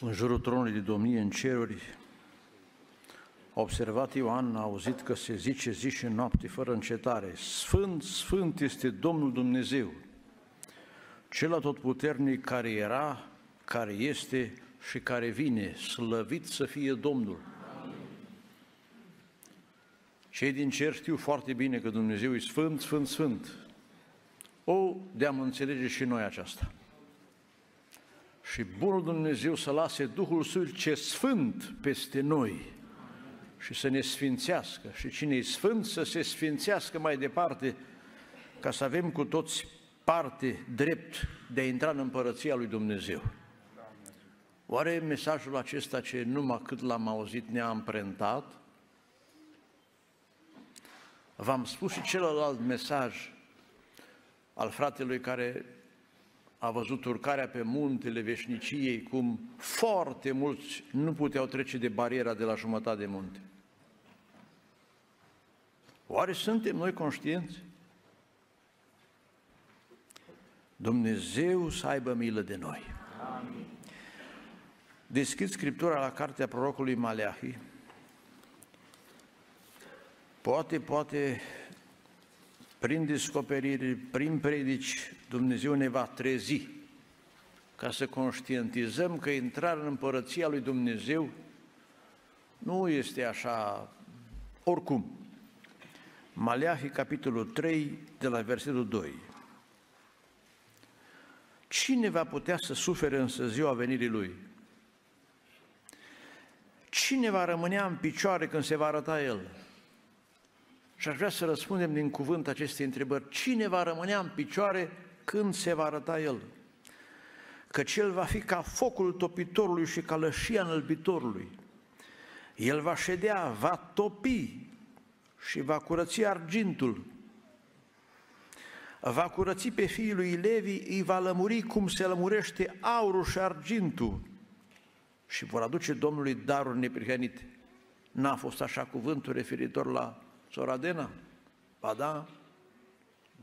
în jurul tronului de domnie în ceruri, a observat Ioan, a auzit că se zice zi și noapte fără încetare, Sfânt, Sfânt este Domnul Dumnezeu, cel atotputernic care era, care este și care vine, slăvit să fie Domnul. Cei din cer știu foarte bine că Dumnezeu e Sfânt, Sfânt, Sfânt. O, de-am înțelege și noi aceasta și bunul Dumnezeu să lase Duhul Său ce sfânt peste noi și să ne sfințească și cine e sfânt să se sfințească mai departe ca să avem cu toți parte drept de a intra în împărăția lui Dumnezeu. Oare mesajul acesta ce numai cât l-am auzit ne-a amprentat? V-am spus și celălalt mesaj al fratelui care a văzut urcarea pe muntele veșniciei, cum foarte mulți nu puteau trece de bariera de la jumătate de munte. Oare suntem noi conștienți? Dumnezeu să aibă milă de noi. Amin. Deschid Scriptura la cartea prorocului Maleahi. Poate, poate prin descoperiri, prin predici, Dumnezeu ne va trezi ca să conștientizăm că intrarea în împărăția lui Dumnezeu nu este așa oricum. Maleahi, capitolul 3, de la versetul 2. Cine va putea să sufere însă ziua venirii Lui? Cine va rămânea în picioare când se va arăta El? Și aș vrea să răspundem din cuvânt acestei întrebări. Cine va rămânea în picioare când se va arăta El? Că El va fi ca focul topitorului și ca lășia înălbitorului. El va ședea, va topi și va curăți argintul. Va curăți pe fiul lui Levi, îi va lămuri cum se lămurește aurul și argintul și vor aduce Domnului daruri neprihănite. N-a fost așa cuvântul referitor la Soradena? Ba da,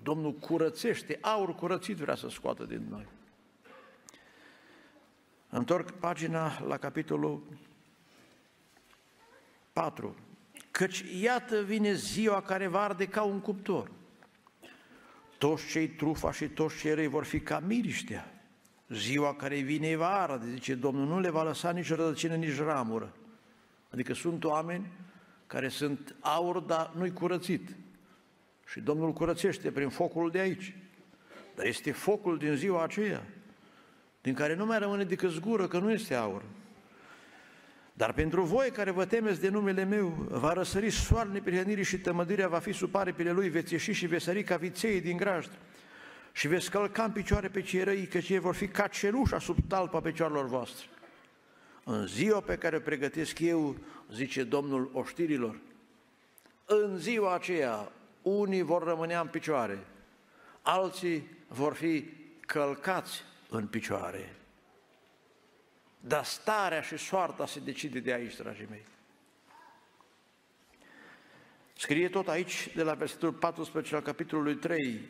Domnul curățește, aur curățit vrea să scoată din noi. Întorc pagina la capitolul 4. Căci iată vine ziua care va arde ca un cuptor. Toți cei trufa și toți cei răi vor fi ca miriștea. Ziua care vine va arde, zice Domnul, nu le va lăsa nici rădăcină, nici ramură. Adică sunt oameni care sunt aur, dar nu-i curățit. Și Domnul curățește prin focul de aici. Dar este focul din ziua aceea, din care nu mai rămâne decât zgură, că nu este aur. Dar pentru voi care vă temeți de numele meu, va răsări soarele neprihănirii și tămădirea va fi sub aripile lui, veți ieși și veți sări ca viței din grajd și veți călca în picioare pe cei răi, că cei vor fi ca cerușa sub talpa picioarelor voastre. În ziua pe care o pregătesc eu, zice Domnul oștirilor, în ziua aceea unii vor rămâne în picioare, alții vor fi călcați în picioare. Dar starea și soarta se decide de aici, dragii mei. Scrie tot aici, de la versetul 14 al capitolului 3,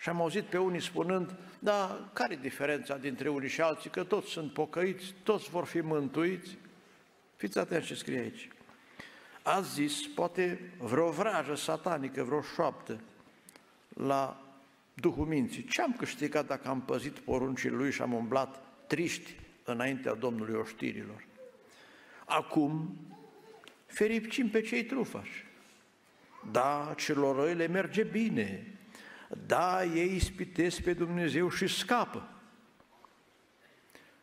și am auzit pe unii spunând, da, care e diferența dintre unii și alții, că toți sunt pocăiți, toți vor fi mântuiți? Fiți atenți ce scrie aici. A zis, poate vreo vrajă satanică, vreo șoaptă la Duhul Minții. Ce am câștigat dacă am păzit poruncii Lui și am umblat triști înaintea Domnului oștirilor? Acum fericim pe cei trufași. Da, celor răi le merge bine, da, ei ispitesc pe Dumnezeu și scapă.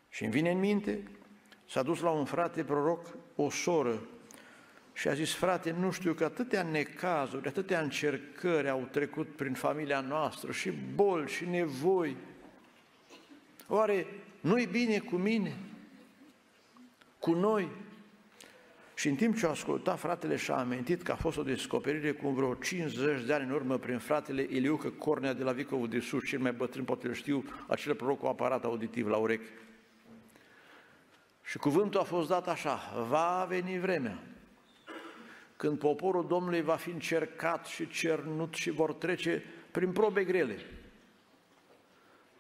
Și îmi vine în minte, s-a dus la un frate proroc, o soră, și a zis, frate, nu știu că atâtea necazuri, atâtea încercări au trecut prin familia noastră și boli și nevoi. Oare nu-i bine cu mine? Cu noi? Și în timp ce o asculta, fratele și-a amintit că a fost o descoperire cu vreo 50 de ani în urmă prin fratele Iliucă Cornea de la Vicovul de Sus, cel mai bătrân, poate îl știu, acel proroc cu aparat auditiv la urechi. Și cuvântul a fost dat așa, va veni vremea când poporul Domnului va fi încercat și cernut și vor trece prin probe grele.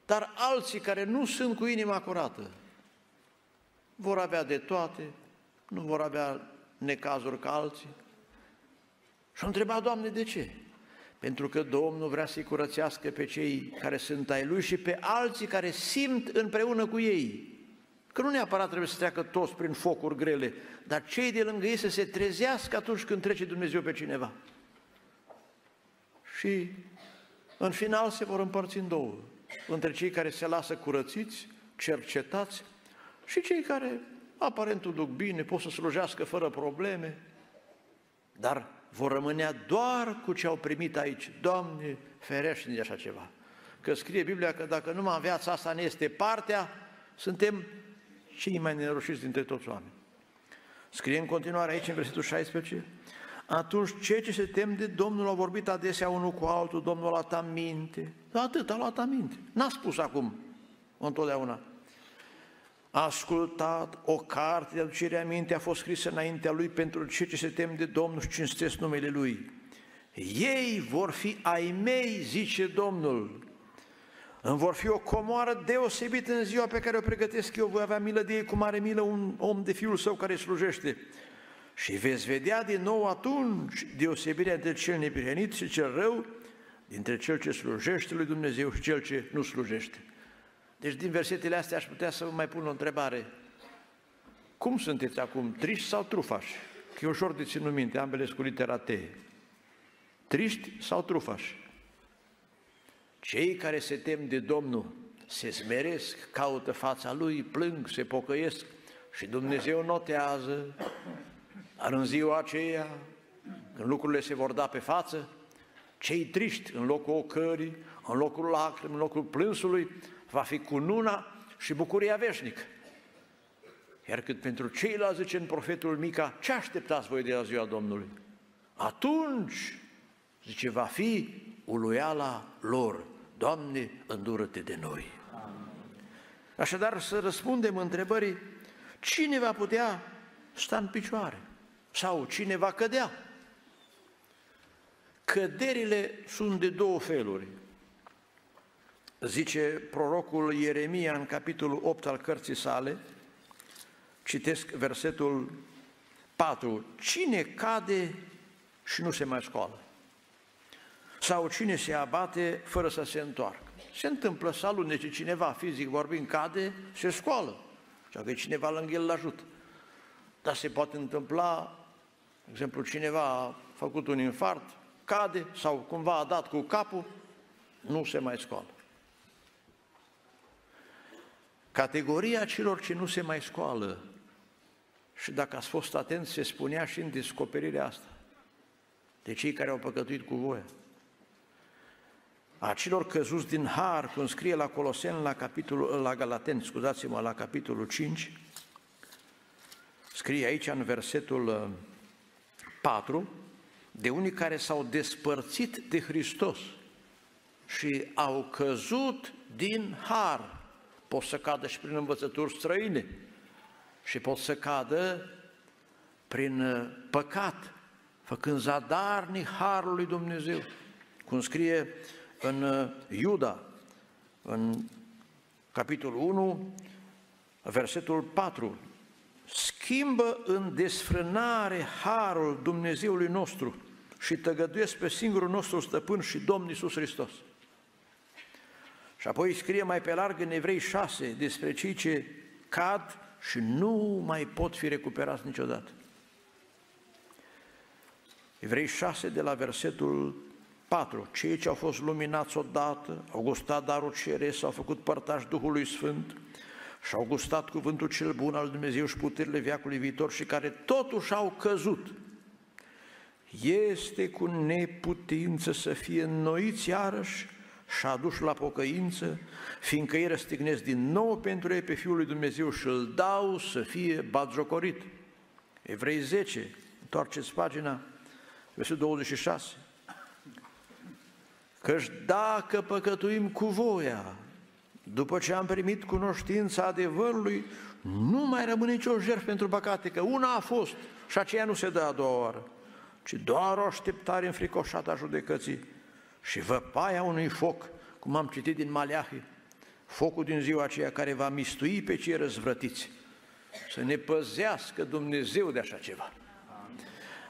Dar alții care nu sunt cu inima curată, vor avea de toate, nu vor avea necazuri ca alții. Și a întrebat, Doamne, de ce? Pentru că Domnul vrea să-i curățească pe cei care sunt ai Lui și pe alții care simt împreună cu ei. Că nu neapărat trebuie să treacă toți prin focuri grele, dar cei de lângă ei să se trezească atunci când trece Dumnezeu pe cineva. Și în final se vor împărți în două, între cei care se lasă curățiți, cercetați și cei care aparent duc bine, pot să slujească fără probleme, dar vor rămânea doar cu ce au primit aici. Doamne, ferește de așa ceva. Că scrie Biblia că dacă numai viața asta ne este partea, suntem cei mai nenorociți dintre toți oameni. Scrie în continuare aici, în versetul 16, atunci cei ce se tem de Domnul au vorbit adesea unul cu altul, Domnul a luat aminte. Atât, a luat aminte. N-a spus acum, întotdeauna. A ascultat o carte de aducere aminte, a fost scrisă înaintea lui pentru cei ce se tem de Domnul și cinstesc numele Lui. Ei vor fi ai mei, zice Domnul, îmi vor fi o comoară deosebită în ziua pe care o pregătesc eu, voi avea milă de ei cum are milă un om de fiul său care slujește. Și veți vedea din nou atunci deosebirea între cel neprihenit și cel rău, dintre cel ce slujește lui Dumnezeu și cel ce nu slujește. Deci din versetele astea aș putea să vă mai pun o întrebare. Cum sunteți acum, triști sau trufași? Că e ușor de ținut minte, ambele cu litera T. Triști sau trufași? Cei care se tem de Domnul se smeresc, caută fața Lui, plâng, se pocăiesc și Dumnezeu notează, dar în ziua aceea, când lucrurile se vor da pe față, cei triști, în locul ocării, în locul lacrimi, în locul plânsului, va fi cununa și bucuria veșnică. Iar cât pentru ceilalți, zice în profetul Mica, ce așteptați voi de la ziua Domnului? Atunci, zice, va fi uluiala lor. Doamne, îndură-te de noi. Așadar, să răspundem întrebării, cine va putea sta în picioare? Sau cine va cădea? Căderile sunt de două feluri. Zice prorocul Ieremia în capitolul 8 al cărții sale, citesc versetul 4, cine cade și nu se mai scoală? Sau cine se abate fără să se întoarcă? Se întâmplă să alunece cineva, fizic vorbind, cade, se scoală. Și că cineva lângă el îl ajută. Dar se poate întâmpla, de exemplu, cineva a făcut un infart, cade sau cumva a dat cu capul, nu se mai scoală. Categoria celor ce nu se mai scoală, și dacă ați fost atent, se spunea și în descoperirea asta, de cei care au păcătuit cu voia a celor căzuți din har, cum scrie la Coloseni, la, capitolul, la Galaten, scuzați-mă, la capitolul 5, scrie aici în versetul 4, uh, de unii care s-au despărțit de Hristos și au căzut din har. Pot să cadă și prin învățături străine și pot să cadă prin uh, păcat, făcând zadarnic harul lui Dumnezeu. Cum scrie în uh, Iuda, în capitolul 1, versetul 4, schimbă în desfrânare harul Dumnezeului nostru și tăgăduiesc pe singurul nostru stăpân și Domn Iisus Hristos. Și apoi scrie mai pe larg în Evrei 6 despre cei ce cad și nu mai pot fi recuperați niciodată. Evrei 6 de la versetul 4. Cei ce au fost luminați odată, au gustat darul ceresc, s-au făcut părtași Duhului Sfânt și au gustat cuvântul cel bun al Dumnezeu și puterile viacului viitor și care totuși au căzut. Este cu neputință să fie înnoiți iarăși și aduși la pocăință, fiindcă ei răstignesc din nou pentru ei pe Fiul lui Dumnezeu și îl dau să fie batjocorit. Evrei 10, întoarceți pagina, versetul 26. Căci dacă păcătuim cu voia, după ce am primit cunoștința adevărului, nu mai rămâne nicio jertfă pentru păcate, că una a fost și aceea nu se dă a doua oară, ci doar o așteptare înfricoșată a judecății și văpaia unui foc, cum am citit din Maleahi, focul din ziua aceea care va mistui pe cei răzvrătiți. Să ne păzească Dumnezeu de așa ceva.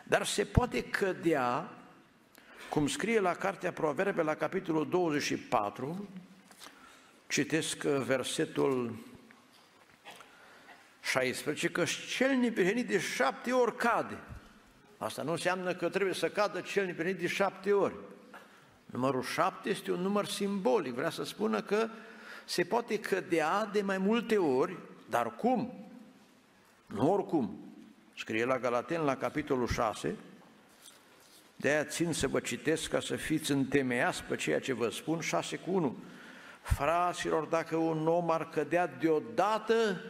Dar se poate cădea, cum scrie la Cartea Proverbe, la capitolul 24, citesc versetul 16, că cel neprihănit de șapte ori cade. Asta nu înseamnă că trebuie să cadă cel neprihănit de șapte ori. Numărul șapte este un număr simbolic, vrea să spună că se poate cădea de mai multe ori, dar cum? Nu oricum. Scrie la Galaten, la capitolul 6, de aia țin să vă citesc ca să fiți întemeiați pe ceea ce vă spun, 6 cu 1. Fraților, dacă un om ar cădea deodată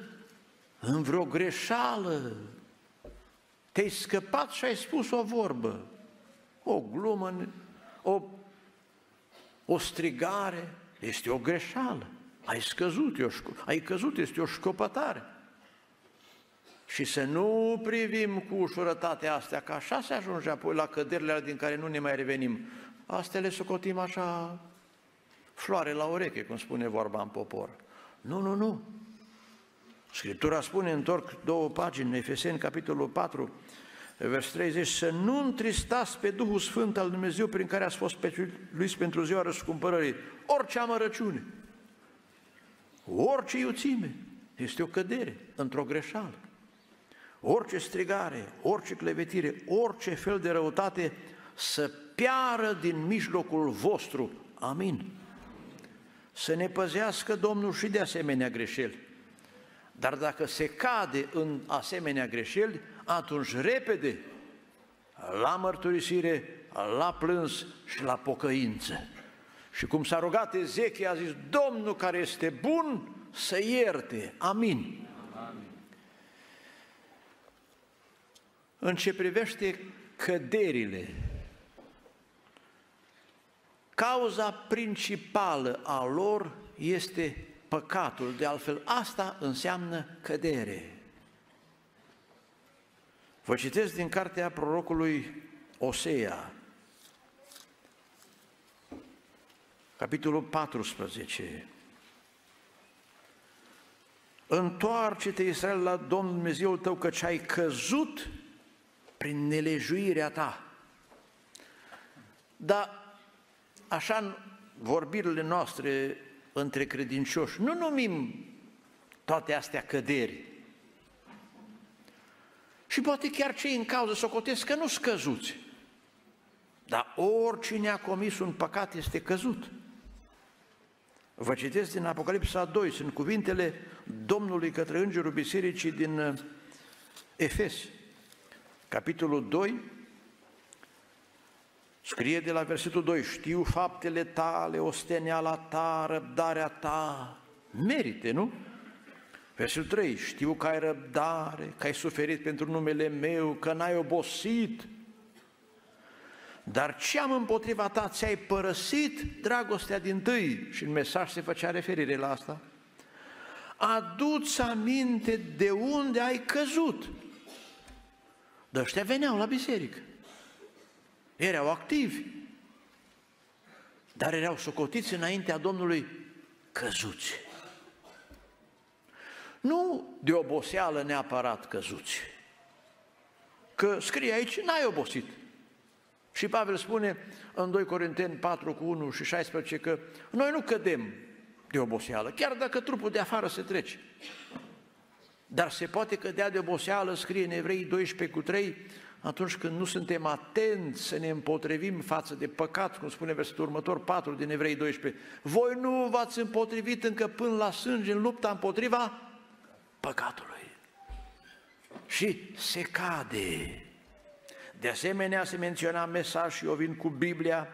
în vreo greșeală, te-ai scăpat și ai spus o vorbă, o glumă, o, o strigare, este o greșeală. Ai scăzut, ai căzut, este o școpătare. Și să nu privim cu ușurătate astea, că așa se ajunge apoi la căderile din care nu ne mai revenim. Astea le socotim așa floare la ureche, cum spune vorba în popor. Nu, nu, nu. Scriptura spune, întorc două pagini, în Efeseni, capitolul 4, vers 30, să nu întristați pe Duhul Sfânt al Dumnezeu prin care ați fost luiți pentru ziua răscumpărării, orice amărăciune, orice iuțime, este o cădere într-o greșeală. Orice strigare, orice clevetire, orice fel de răutate să piară din mijlocul vostru. Amin. Să ne păzească Domnul și de asemenea greșeli. Dar dacă se cade în asemenea greșeli, atunci repede la mărturisire, la plâns și la pocăință. Și cum s-a rugat Ezechia, a zis, Domnul care este bun să ierte. Amin. Amin. În ce privește căderile, cauza principală a lor este păcatul. De altfel, asta înseamnă cădere. Vă citesc din cartea prorocului Osea, capitolul 14. Întoarce-te, Israel, la Domnul Dumnezeul tău, căci ai căzut prin nelejuirea ta. Dar așa în vorbirile noastre între credincioși, nu numim toate astea căderi. Și poate chiar cei în cauză socotesc că nu scăzuți. Dar oricine a comis un păcat este căzut. Vă citesc din Apocalipsa 2, sunt cuvintele Domnului către Îngerul Bisericii din uh, Efes. Capitolul 2, scrie de la versetul 2, știu faptele tale, osteneala ta, răbdarea ta, merite, nu? Versetul 3, știu că ai răbdare, că ai suferit pentru numele meu, că n-ai obosit, dar ce am împotriva ta? Ți-ai părăsit dragostea din tâi. Și în mesaj se făcea referire la asta. Adu-ți aminte de unde ai căzut. De ăștia veneau la biserică. Erau activi. Dar erau socotiți înaintea Domnului căzuți. Nu de oboseală neapărat căzuți. Că scrie aici, n-ai obosit. Și Pavel spune în 2 Corinteni 4 cu 1 și 16 că noi nu cădem de oboseală, chiar dacă trupul de afară se trece. Dar se poate cădea de oboseală, scrie în Evrei 12 cu 3, atunci când nu suntem atenți să ne împotrivim față de păcat, cum spune versetul următor 4 din Evrei 12. Voi nu v-ați împotrivit încă până la sânge în lupta împotriva păcatului. Și se cade. De asemenea, se menționa mesaj și eu vin cu Biblia,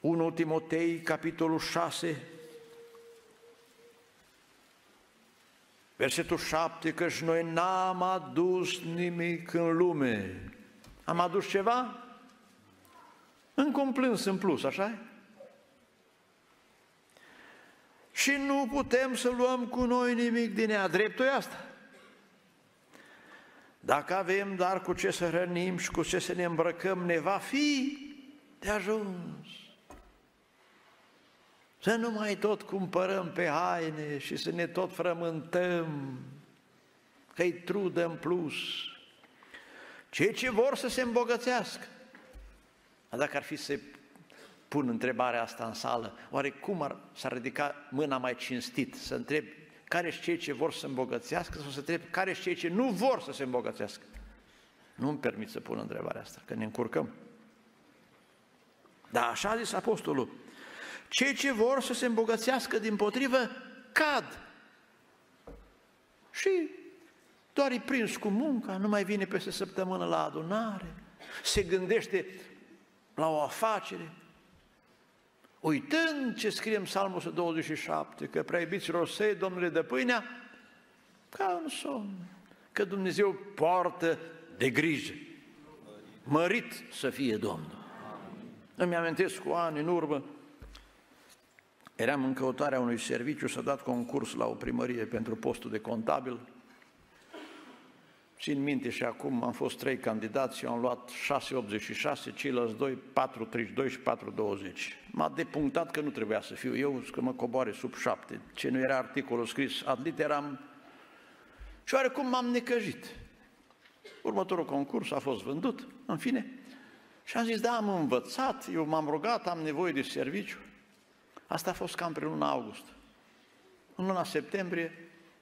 1 Timotei, capitolul 6, versetul 7, căci noi n-am adus nimic în lume. Am adus ceva? Încă un plâns în plus, așa Și nu putem să luăm cu noi nimic din ea. Dreptul e asta. Dacă avem dar cu ce să hrănim și cu ce să ne îmbrăcăm, ne va fi de ajuns. Să nu mai tot cumpărăm pe haine și să ne tot frământăm. că-i trudă în plus. Cei ce vor să se îmbogățească. Dacă ar fi să pun întrebarea asta în sală, oare cum ar, s-ar ridica mâna mai cinstit să întreb care sunt cei ce vor să se îmbogățească sau să întreb care sunt cei ce nu vor să se îmbogățească? Nu îmi permit să pun întrebarea asta, că ne încurcăm. Dar așa a zis apostolul, cei ce vor să se îmbogățească din potrivă, cad. Și doar e prins cu munca, nu mai vine peste săptămână la adunare, se gândește la o afacere, uitând ce scrie în Psalmul 127, că prea iubiților săi, Domnule, de pâinea, ca un somn, că Dumnezeu poartă de grijă. Mărit să fie Domnul. Îmi amintesc cu ani în urmă, eram în căutarea unui serviciu, s-a dat concurs la o primărie pentru postul de contabil. Țin minte și acum am fost trei candidați, eu am luat 6,86, ceilalți doi 4,32 și 4,20. M-a depunctat că nu trebuia să fiu eu, că mă coboare sub 7. Ce nu era articolul scris ad eram și oarecum m-am necăjit. Următorul concurs a fost vândut, în fine, și am zis, da, am învățat, eu m-am rugat, am nevoie de serviciu. Asta a fost cam pe luna august. În luna septembrie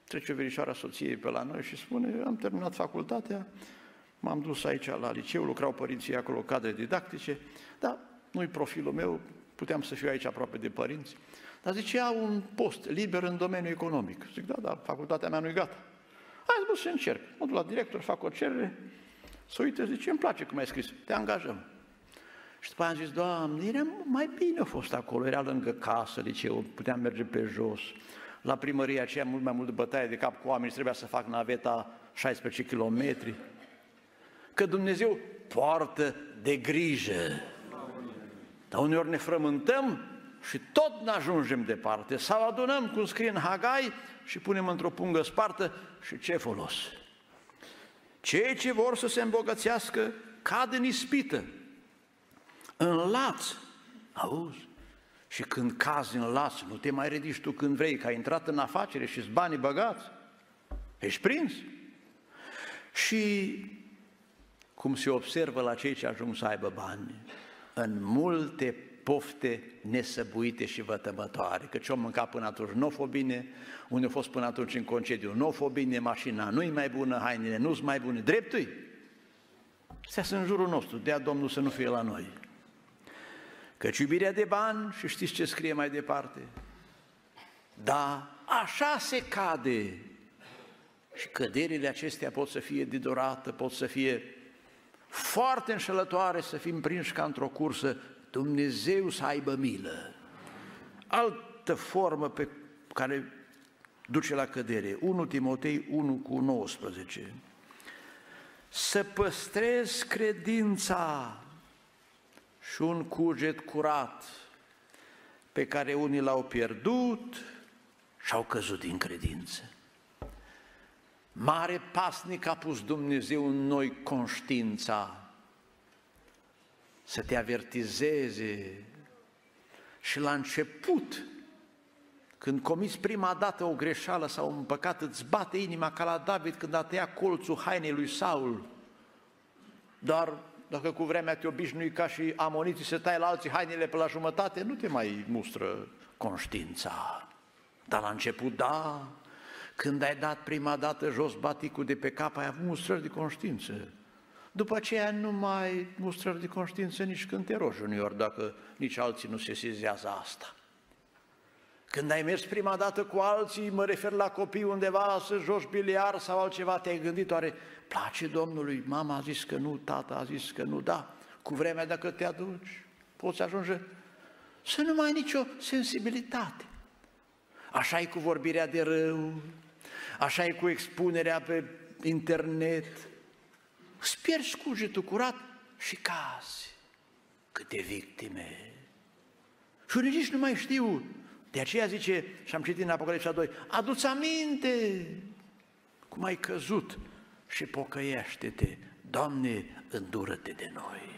trece o verișoară soției pe la noi și spune, am terminat facultatea, m-am dus aici la liceu, lucrau părinții acolo cadre didactice, dar nu-i profilul meu, puteam să fiu aici aproape de părinți, dar zice, au un post liber în domeniul economic. Zic, da, da, facultatea mea nu-i gata. Hai să încerc. Mă duc la director, fac o cerere, să uite, zice, îmi place cum ai scris, te angajăm. Și după aia am zis, Doamne, era mai bine a fost acolo, era lângă casă, liceu, puteam merge pe jos. La primăria aceea mult mai mult de bătaie de cap cu oameni și trebuia să fac naveta 16 km. Că Dumnezeu poartă de grijă. Dar uneori ne frământăm și tot ne ajungem departe. Sau adunăm, cum scrie în Hagai, și punem într-o pungă spartă și ce folos? Cei ce vor să se îmbogățească cad în ispită în laț. Auzi? Și când cazi în laț, nu te mai ridici tu când vrei, că ai intrat în afacere și banii băgați. Ești prins. Și cum se observă la cei ce ajung să aibă bani, în multe pofte nesăbuite și vătămătoare, că ce-o mânca până atunci nu o bine, unde a fost până atunci în concediu, nu o bine mașina, nu-i mai bună hainele, nu-s mai bune, dreptui. Astea sunt în jurul nostru, dea Domnul să nu fie la noi. Căci iubirea de bani, și știți ce scrie mai departe, da, așa se cade. Și căderile acestea pot să fie de durată, pot să fie foarte înșelătoare, să fim prinși ca într-o cursă, Dumnezeu să aibă milă. Altă formă pe care duce la cădere, 1 Timotei 1 cu 19. Să păstrezi credința și un cuget curat pe care unii l-au pierdut și au căzut din credință. Mare pasnic a pus Dumnezeu în noi conștiința să te avertizeze și la început, când comiți prima dată o greșeală sau un păcat, îți bate inima ca la David când a tăiat colțul hainei lui Saul, dar dacă cu vremea te obișnui ca și amoniții să tai la alții hainele pe la jumătate, nu te mai mustră conștiința. Dar la început, da, când ai dat prima dată jos baticul de pe cap, ai avut mustrări de conștiință. După aceea nu mai mustrări de conștiință nici când te rogi uneori, dacă nici alții nu se sizează asta. Când ai mers prima dată cu alții, mă refer la copii undeva să joci biliar sau altceva, te-ai gândit, oare place Domnului? Mama a zis că nu, tata a zis că nu, da, cu vremea dacă te aduci, poți ajunge să nu mai ai nicio sensibilitate. Așa e cu vorbirea de rău, așa e cu expunerea pe internet, îți pierzi cugetul curat și cazi. Câte victime! Și unii nici nu mai știu de aceea zice, și am citit în Apocalipsa 2, adu-ți aminte cum ai căzut și pocăiește-te, Doamne, îndură-te de noi.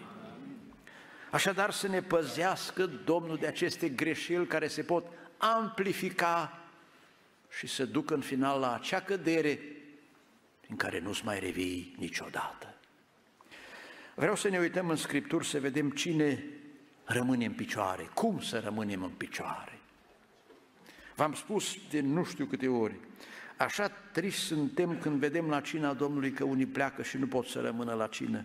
Așadar să ne păzească Domnul de aceste greșeli care se pot amplifica și să ducă în final la acea cădere în care nu-ți mai revii niciodată. Vreau să ne uităm în Scripturi să vedem cine rămâne în picioare, cum să rămânem în picioare. V-am spus de nu știu câte ori, așa triști suntem când vedem la cina Domnului că unii pleacă și nu pot să rămână la cină.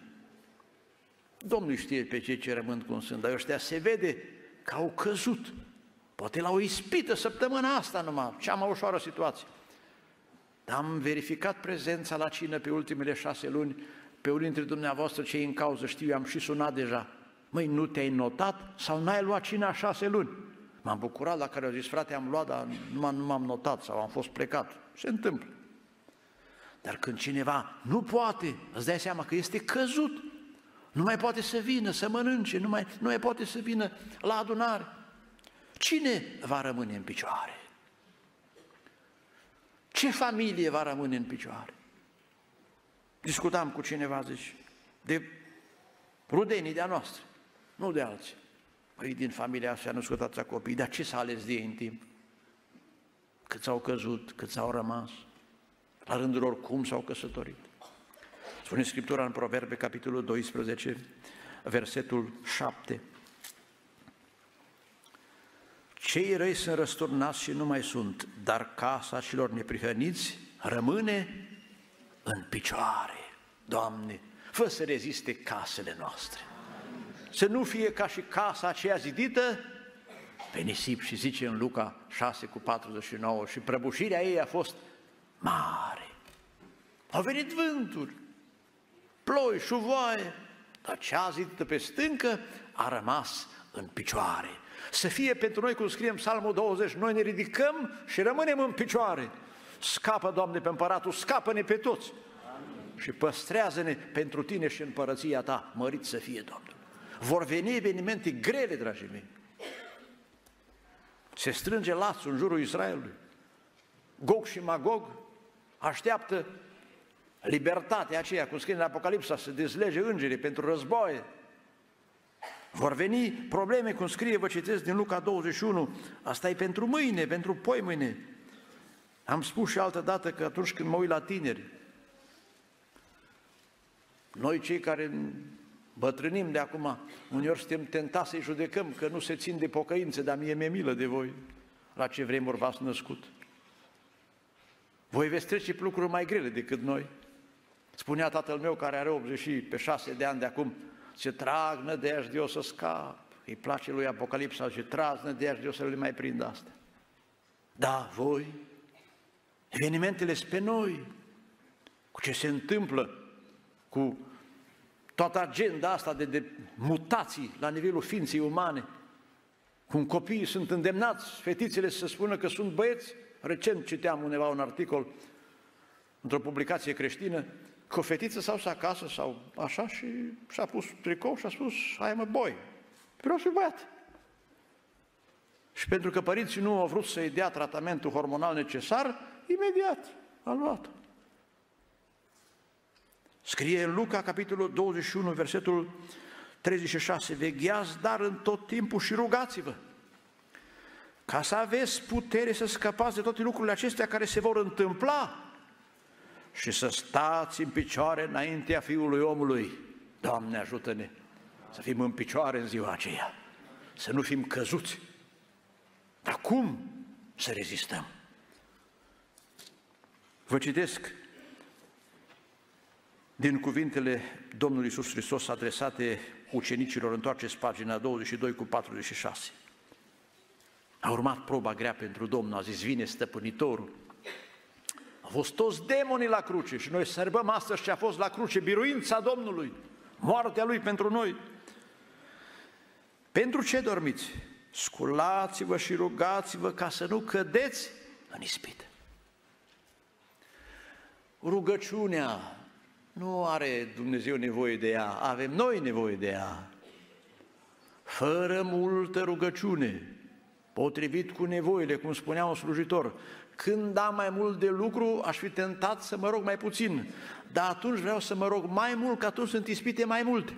Domnul știe pe cei ce rămân cum sunt, dar ăștia se vede că au căzut. Poate la o ispită săptămâna asta numai, cea mai ușoară situație. Dar am verificat prezența la cină pe ultimele șase luni, pe unii dintre dumneavoastră cei în cauză știu, am și sunat deja. Măi, nu te-ai notat sau n-ai luat cina șase luni? M-am bucurat la care au zis, frate, am luat, dar nu m-am, nu m-am notat sau am fost plecat. Se întâmplă. Dar când cineva nu poate, îți dai seama că este căzut, nu mai poate să vină să mănânce, nu mai, nu mai poate să vină la adunare. Cine va rămâne în picioare? Ce familie va rămâne în picioare? Discutam cu cineva, zici, de rudenii de-a noastră, nu de alții. Păi din familia asta nu născut copii, dar ce s-a ales de ei în timp? Câți au căzut, câți au rămas? La rândul lor cum s-au căsătorit? Spune Scriptura în Proverbe, capitolul 12, versetul 7. Cei răi sunt răsturnați și nu mai sunt, dar casa celor neprihăniți rămâne în picioare. Doamne, fă să reziste casele noastre. Să nu fie ca și casa aceea zidită pe nisip și zice în Luca 6 cu 49 și prăbușirea ei a fost mare. Au venit vânturi, ploi, șuvoaie, dar cea zidită pe stâncă a rămas în picioare. Să fie pentru noi, cum scrie în Psalmul 20, noi ne ridicăm și rămânem în picioare. Scapă, Doamne, pe împăratul, scapă-ne pe toți. Amin. Și păstrează-ne pentru Tine și împărăția Ta, mărit să fie, Domnul. Vor veni evenimente grele, dragii mei. Se strânge lațul în jurul Israelului. Gog și Magog așteaptă libertatea aceea, cum scrie în Apocalipsa, să dezlege îngerii pentru războaie. Vor veni probleme, cum scrie, vă citesc din Luca 21, asta e pentru mâine, pentru poi mâine. Am spus și altă dată că atunci când mă uit la tineri, noi cei care bătrânim de acum, uneori suntem tentați să-i judecăm că nu se țin de pocăință, dar mie mi-e milă de voi la ce vremuri v-ați născut. Voi veți trece pe lucruri mai grele decât noi. Spunea tatăl meu care are 86 de ani de acum, ce trag nădejde eu să scap. Îi place lui Apocalipsa, ce trag nădejde eu să le mai prind asta. Da, voi, evenimentele sunt pe noi, cu ce se întâmplă, cu toată agenda asta de, de mutații la nivelul ființei umane, cum copiii sunt îndemnați, fetițele să spună că sunt băieți. Recent citeam undeva un articol într-o publicație creștină, că o fetiță sau să acasă sau așa și și-a pus tricou și a spus, hai mă, boi, vreau să băiat. Și pentru că părinții nu au vrut să-i dea tratamentul hormonal necesar, imediat a luat. Scrie în Luca, capitolul 21, versetul 36, vegheați, dar în tot timpul și rugați-vă, ca să aveți putere să scăpați de toate lucrurile acestea care se vor întâmpla și să stați în picioare înaintea Fiului omului. Doamne, ajută-ne să fim în picioare în ziua aceea, să nu fim căzuți. Dar cum să rezistăm? Vă citesc din cuvintele Domnului Iisus Hristos adresate ucenicilor, întoarceți pagina 22 cu 46. A urmat proba grea pentru Domnul, a zis, vine stăpânitorul, fost toți demonii la cruce și noi sărbăm astăzi ce a fost la cruce, biruința Domnului, moartea Lui pentru noi. Pentru ce dormiți? Sculați-vă și rugați-vă ca să nu cădeți în ispită. Rugăciunea nu are Dumnezeu nevoie de ea, avem noi nevoie de ea. Fără multă rugăciune, potrivit cu nevoile, cum spunea un slujitor, când am mai mult de lucru, aș fi tentat să mă rog mai puțin, dar atunci vreau să mă rog mai mult, că atunci sunt ispite mai multe.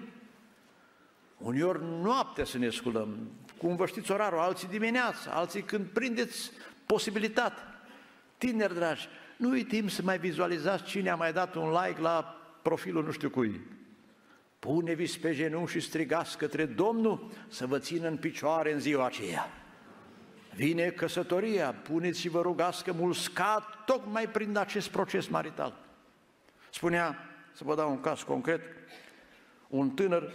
Uneori noaptea să ne sculăm, cum vă știți orarul, alții dimineața, alții când prindeți posibilitate. Tineri dragi, nu-i timp să mai vizualizați cine a mai dat un like la profilul nu știu cui. Pune-vi pe genunchi și strigați către Domnul să vă țină în picioare în ziua aceea. Vine căsătoria, puneți și vă rugați că mulți cad tocmai prin acest proces marital. Spunea, să vă dau un caz concret, un tânăr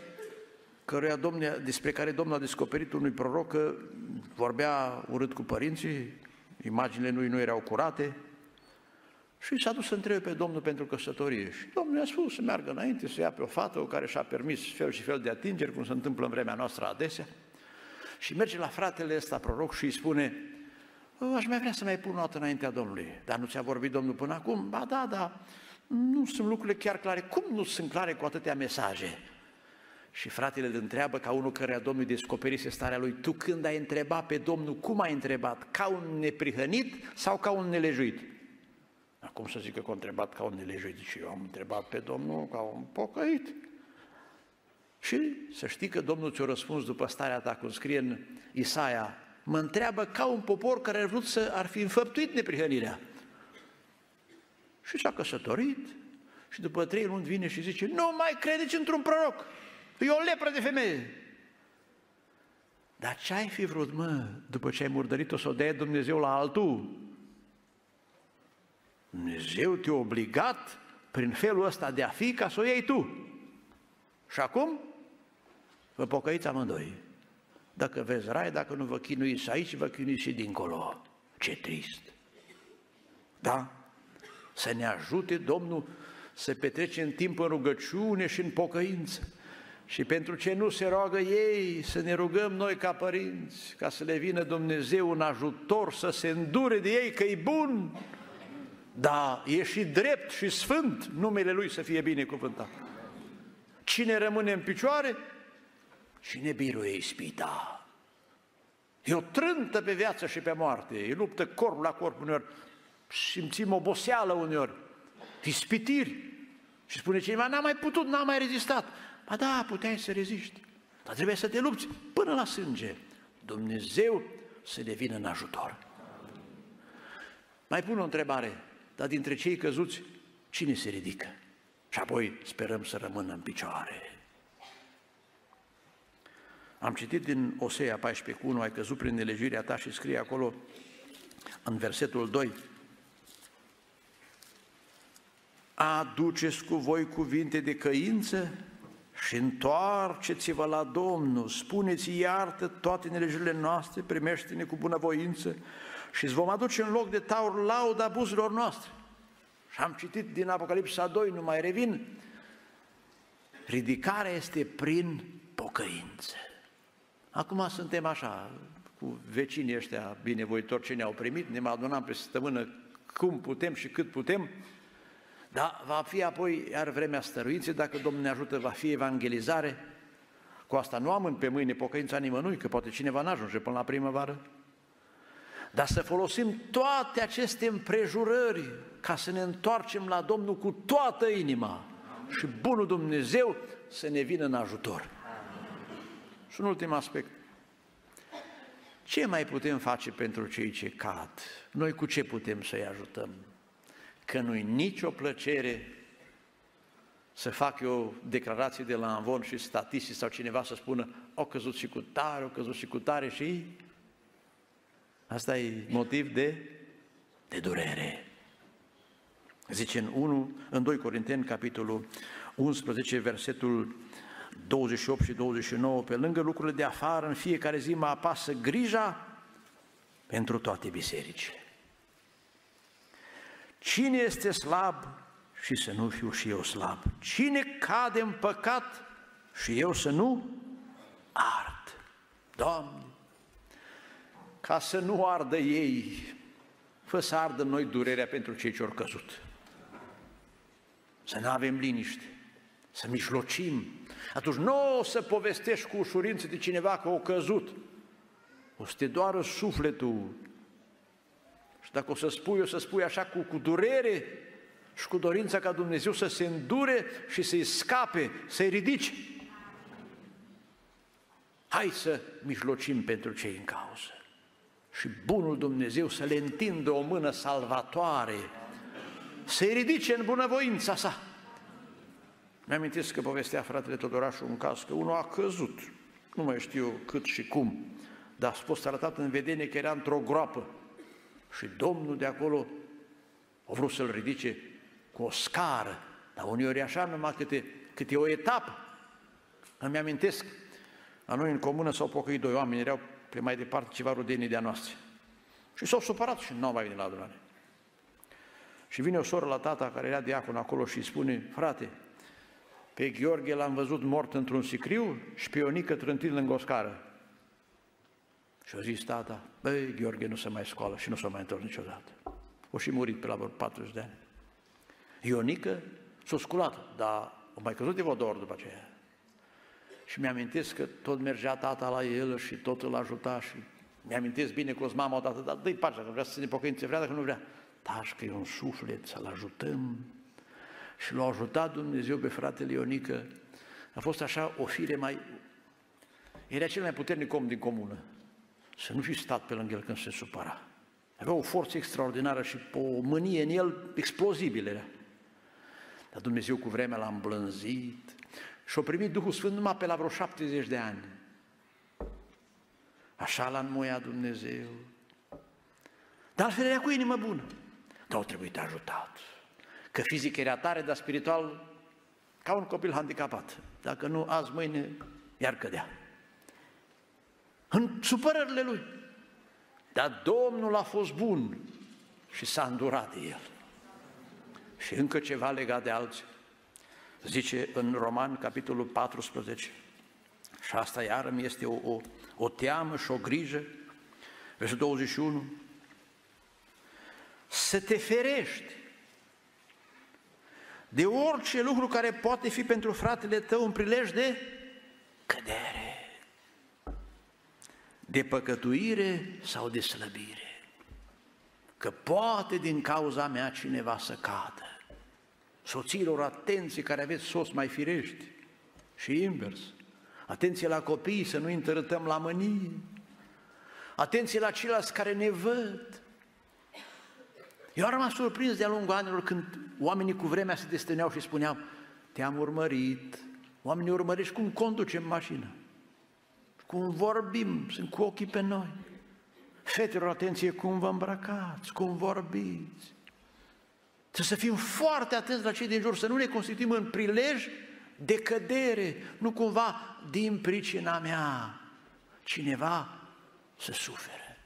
căruia domne, despre care Domnul a descoperit unui proroc că vorbea urât cu părinții, imaginile lui nu erau curate, și s-a dus să întrebe pe Domnul pentru căsătorie. Și Domnul i-a spus să meargă înainte, să ia pe o fată cu care și-a permis fel și fel de atingeri, cum se întâmplă în vremea noastră adesea. Și merge la fratele ăsta, proroc, și îi spune, aș mai vrea să mai pun o dată înaintea Domnului. Dar nu ți-a vorbit Domnul până acum? Ba da, da, nu sunt lucrurile chiar clare. Cum nu sunt clare cu atâtea mesaje? Și fratele îl întreabă ca unul care a Domnului descoperise starea lui, tu când ai întrebat pe Domnul, cum ai întrebat? Ca un neprihănit sau ca un nelejuit? Acum să zic că a întrebat ca un nelejuit și eu am întrebat pe Domnul ca un pocăit. Și să știi că Domnul ți-a răspuns după starea ta, cum scrie în Isaia, mă întreabă ca un popor care ar vrut să ar fi înfăptuit neprihănirea. Și s-a căsătorit și după trei luni vine și zice, nu mai credeți într-un proroc, e o lepră de femeie. Dar ce ai fi vrut, mă, după ce ai murdărit-o să o dea Dumnezeu la altul? Dumnezeu te-a obligat prin felul ăsta de a fi ca să o iei tu. Și acum vă pocăiți amândoi. Dacă vezi rai, dacă nu vă chinuiți aici, vă chinuiți și dincolo. Ce trist! Da? Să ne ajute Domnul să petrecem timp în rugăciune și în pocăință. Și pentru ce nu se roagă ei, să ne rugăm noi ca părinți, ca să le vină Dumnezeu în ajutor, să se îndure de ei că e bun, da, e și drept și sfânt numele Lui să fie binecuvântat. Cine rămâne în picioare, cine biruie ispita. E o trântă pe viață și pe moarte, e luptă corp la corp uneori, simțim oboseală uneori, ispitiri. Și spune cineva, n-am mai putut, n-am mai rezistat. Ba da, puteai să reziști, dar trebuie să te lupți până la sânge. Dumnezeu să ne vină în ajutor. Mai pun o întrebare, dar dintre cei căzuți, cine se ridică? Și apoi sperăm să rămână în picioare. Am citit din Osea 14 cu 1, ai căzut prin nelegirea ta și scrie acolo în versetul 2, aduceți cu voi cuvinte de căință și întoarceți-vă la Domnul, spuneți iartă toate nelegirile noastre, primește-ne cu bunăvoință și îți vom aduce în loc de taur lauda buzelor noastre. Și am citit din Apocalipsa 2, nu mai revin, ridicarea este prin pocăință. Acum suntem așa, cu vecinii ăștia binevoitori ce ne-au primit, ne mai adunam pe săptămână cum putem și cât putem, dar va fi apoi iar vremea stăruinței, dacă Domnul ne ajută, va fi evangelizare. Cu asta nu am în pe mâine pocăința nimănui, că poate cineva n-ajunge până la primăvară. Dar să folosim toate aceste împrejurări ca să ne întoarcem la Domnul cu toată inima și bunul Dumnezeu să ne vină în ajutor. Și un ultim aspect. Ce mai putem face pentru cei ce cad? Noi cu ce putem să-i ajutăm? Că nu-i nicio plăcere să fac eu o declarație de la Anvon și statistici sau cineva să spună au căzut și cu tare, au căzut și cu tare și Asta e motiv de, de durere. Zice în 1, în 2 Corinteni, capitolul 11, versetul 28 și 29, pe lângă lucrurile de afară, în fiecare zi mă apasă grija pentru toate bisericile. Cine este slab și să nu fiu și eu slab? Cine cade în păcat și eu să nu ard? Doamne, ca să nu ardă ei, fă să ardă noi durerea pentru cei ce au căzut. Să nu avem liniște, să mijlocim. Atunci nu o să povestești cu ușurință de cineva că o căzut. O să te doară sufletul. Și dacă o să spui, o să spui așa cu, cu durere și cu dorința ca Dumnezeu să se îndure și să-i scape, să-i ridici. Hai să mijlocim pentru cei în cauză și bunul Dumnezeu să le întindă o mână salvatoare, să-i ridice în bunăvoința sa. Mi-amintesc că povestea fratele Todorașu un caz că unul a căzut, nu mai știu cât și cum, dar a fost arătat în vedenie că era într-o groapă și Domnul de acolo a vrut să-l ridice cu o scară, dar uneori e așa numai câte, câte o etapă. Îmi amintesc, la noi în comună s-au pocăit doi oameni, erau pe mai departe ceva rudenii de-a noastră. Și s-au supărat și nu au mai venit la adunare. Și vine o soră la tata care era diacon acolo și îi spune, frate, pe Gheorghe l-am văzut mort într-un sicriu și pe Ionică trântind lângă o scară. Și a zis tata, băi, Gheorghe nu se mai scoală și nu s-a mai întors niciodată. O și murit pe la vreo 40 de ani. Ionică s-a sculat, dar o mai căzut de vreo două ori după aceea. Și mi-amintesc că tot mergea tata la el și tot îl ajuta și mi-amintesc bine că o mama odată, dar dă-i pacea, că vrea să se ne pocăințe, vrea dacă nu vrea. Taci că e un suflet, să-l ajutăm. Și l-a ajutat Dumnezeu pe fratele Ionică. A fost așa o fire mai... Era cel mai puternic om din comună. Să nu fi stat pe lângă el când se supăra. Avea o forță extraordinară și o mânie în el explozibilă era. Dar Dumnezeu cu vremea l-a îmblânzit și a primit Duhul Sfânt numai pe la vreo 70 de ani. Așa l-a înmuiat Dumnezeu. Dar altfel era cu inimă bună. Dar au trebuit ajutat. Că fizic era tare, dar spiritual ca un copil handicapat. Dacă nu, azi, mâine, iar cădea. În supărările lui. Dar Domnul a fost bun și s-a îndurat de el. Și încă ceva legat de alții. Zice în Roman, capitolul 14, și asta iară mi este o, o, o teamă și o grijă, versetul 21, să te ferești de orice lucru care poate fi pentru fratele tău un prilej de cădere, de păcătuire sau de slăbire. Că poate din cauza mea cineva să cadă. Soților, atenție care aveți sos mai firești și invers. Atenție la copii, să nu întărâtăm la mânie. Atenție la ceilalți care ne văd. Eu am rămas surprins de-a lungul anilor când oamenii cu vremea se destăneau și spuneau te-am urmărit, oamenii urmărești cum conducem mașina, cum vorbim, sunt cu ochii pe noi. Fetelor, atenție, cum vă îmbrăcați, cum vorbiți. Trebuie să fim foarte atenți la cei din jur, să nu ne constituim în prilej de cădere, nu cumva din pricina mea cineva să sufere.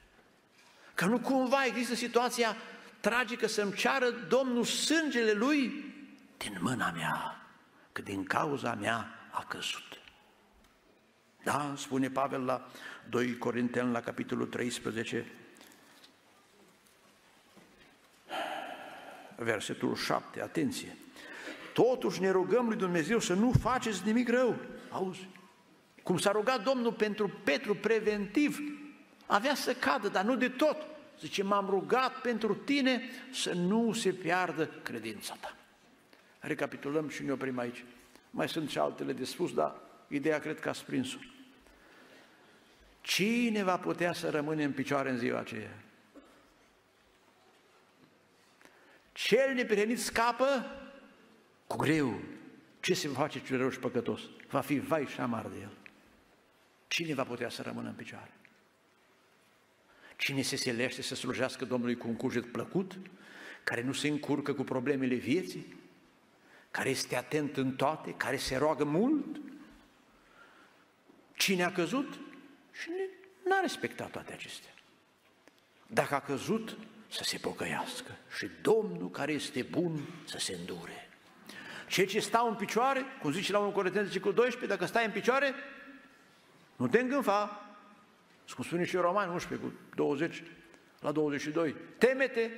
Că nu cumva există situația tragică să-mi ceară Domnul sângele Lui din mâna mea, că din cauza mea a căzut. Da, spune Pavel la 2 Corinteni, la capitolul 13, versetul 7, atenție. Totuși ne rugăm lui Dumnezeu să nu faceți nimic rău. Auzi? Cum s-a rugat Domnul pentru Petru preventiv, avea să cadă, dar nu de tot. Zice, m-am rugat pentru tine să nu se piardă credința ta. Recapitulăm și ne oprim aici. Mai sunt și altele de spus, dar ideea cred că a sprins-o. Cine va putea să rămâne în picioare în ziua aceea? Cel neprihănit scapă cu greu. Ce se va face cel rău și păcătos? Va fi vai și amar de el. Cine va putea să rămână în picioare? Cine se selește să slujească Domnului cu un cuget plăcut, care nu se încurcă cu problemele vieții, care este atent în toate, care se roagă mult? Cine a căzut? Și n-a respectat toate acestea. Dacă a căzut, să se pocăiască și Domnul care este bun să se îndure. Cei ce stau în picioare, cum zice la 1 Corinteni, zice cu 12, dacă stai în picioare, nu te îngânfa. Cum spune și Romani 11 cu 20 la 22. Temete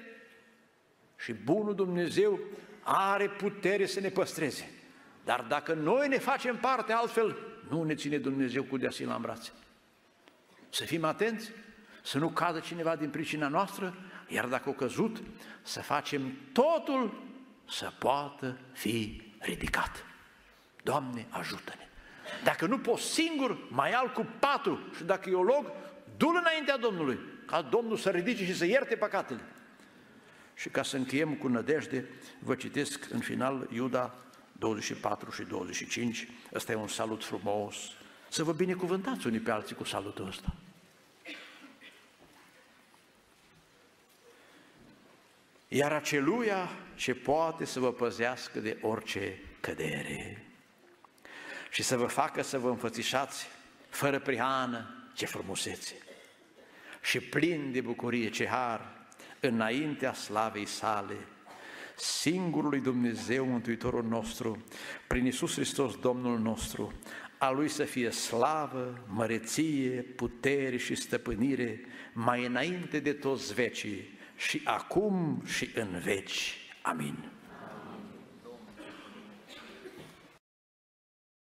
și bunul Dumnezeu are putere să ne păstreze. Dar dacă noi ne facem parte altfel, nu ne ține Dumnezeu cu deasin la brațe. Să fim atenți, să nu cadă cineva din pricina noastră, iar dacă au căzut, să facem totul să poată fi ridicat. Doamne, ajută-ne! Dacă nu poți singur, mai al cu patru și dacă e o log, du-l înaintea Domnului. ca Domnul să ridice și să ierte păcatele. Și ca să încheiem cu nădejde, vă citesc în final Iuda 24 și 25. Ăsta e un salut frumos. Să vă binecuvântați unii pe alții cu salutul ăsta. Iar aceluia ce poate să vă păzească de orice cădere. Și să vă facă să vă înfățișați fără prihană, ce frumusețe, și plin de bucurie, ce har, înaintea slavei sale, singurului Dumnezeu Mântuitorul nostru, prin Iisus Hristos Domnul nostru, a Lui să fie slavă, măreție, putere și stăpânire, mai înainte de toți vecii, și acum și în veci. Amin.